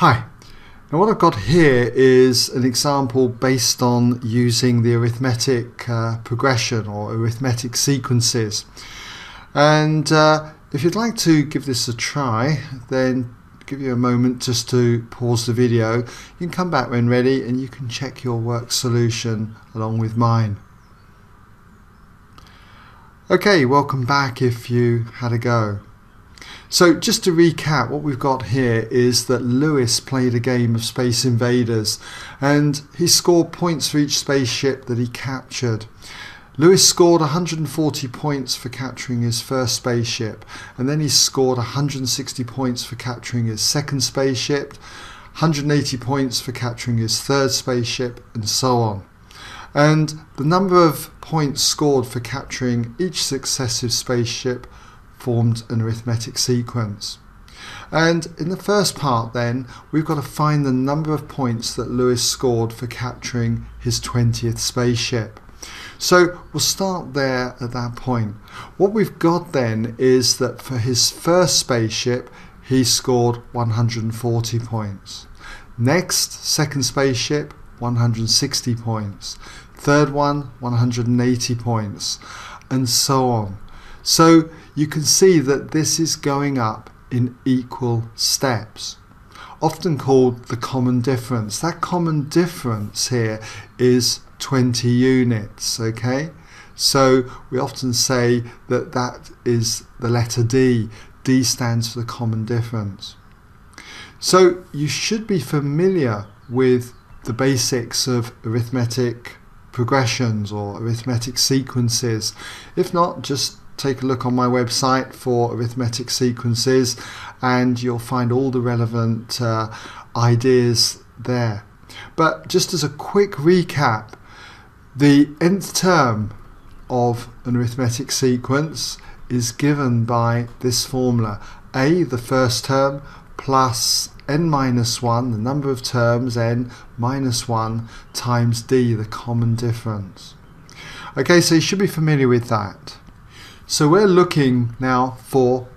Hi. Now what I've got here is an example based on using the arithmetic uh, progression or arithmetic sequences. And uh, if you'd like to give this a try, then give you a moment just to pause the video. You can come back when ready and you can check your work solution along with mine. Okay, welcome back if you had a go. So just to recap, what we've got here is that Lewis played a game of Space Invaders and he scored points for each spaceship that he captured. Lewis scored 140 points for capturing his first spaceship and then he scored 160 points for capturing his second spaceship, 180 points for capturing his third spaceship and so on. And the number of points scored for capturing each successive spaceship formed an arithmetic sequence. And in the first part then, we've got to find the number of points that Lewis scored for capturing his 20th spaceship. So we'll start there at that point. What we've got then is that for his first spaceship, he scored 140 points. Next, second spaceship, 160 points. Third one, 180 points, and so on. So you can see that this is going up in equal steps often called the common difference. That common difference here is 20 units, okay? So we often say that that is the letter D. D stands for the common difference. So you should be familiar with the basics of arithmetic progressions or arithmetic sequences. If not, just take a look on my website for arithmetic sequences and you'll find all the relevant uh, ideas there. But just as a quick recap, the nth term of an arithmetic sequence is given by this formula. A, the first term, plus n minus 1, the number of terms, n minus 1, times d, the common difference. Okay, so you should be familiar with that. So we're looking now for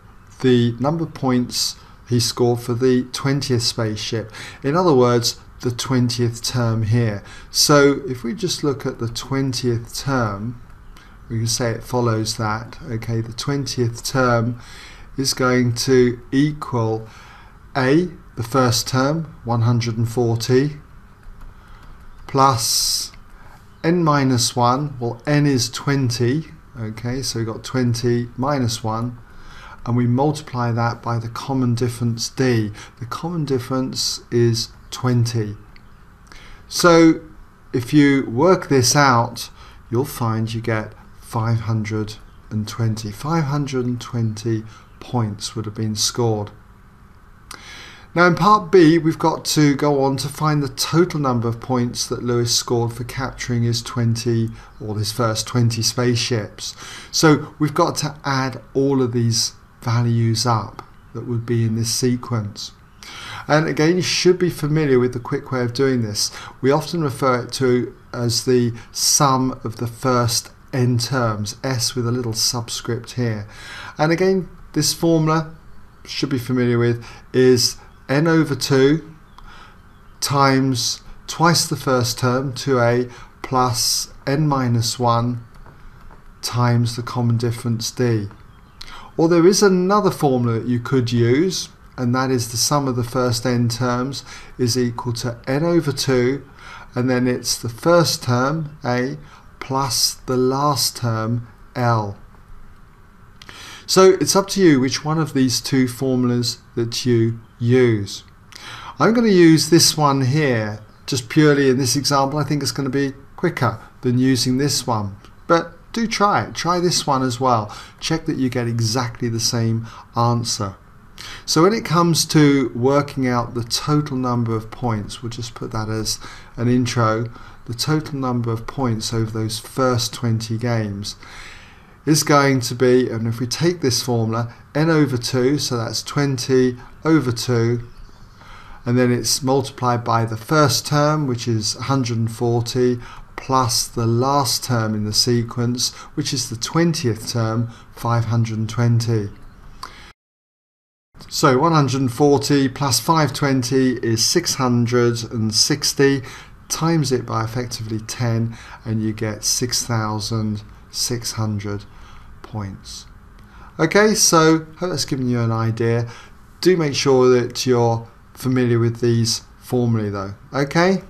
the number of points he scored for the 20th spaceship. In other words, the 20th term here. So if we just look at the 20th term, we can say it follows that. Okay, the 20th term is going to equal A, the first term, 140, plus n minus 1, well n is 20, okay so we've got 20 minus 1 and we multiply that by the common difference d. The common difference is 20 so if you work this out you'll find you get 520 520 points would have been scored now in part B we've got to go on to find the total number of points that Lewis scored for capturing his 20 or his first 20 spaceships. So we've got to add all of these values up that would be in this sequence. And again, you should be familiar with the quick way of doing this. We often refer it to as the sum of the first n terms, s with a little subscript here. And again, this formula should be familiar with is n over 2 times twice the first term, 2a, plus n minus 1 times the common difference d. Or there is another formula that you could use, and that is the sum of the first n terms is equal to n over 2, and then it's the first term, a, plus the last term, l. So it's up to you which one of these two formulas that you use. I'm going to use this one here just purely in this example. I think it's going to be quicker than using this one. But do try it. Try this one as well. Check that you get exactly the same answer. So when it comes to working out the total number of points, we'll just put that as an intro, the total number of points over those first 20 games is going to be, and if we take this formula, n over 2, so that's 20 over 2, and then it's multiplied by the first term, which is 140, plus the last term in the sequence, which is the 20th term, 520. So 140 plus 520 is 660. Times it by effectively 10 and you get 6,600 points. Okay, so hope that's given you an idea. Do make sure that you're familiar with these formulae though. Okay?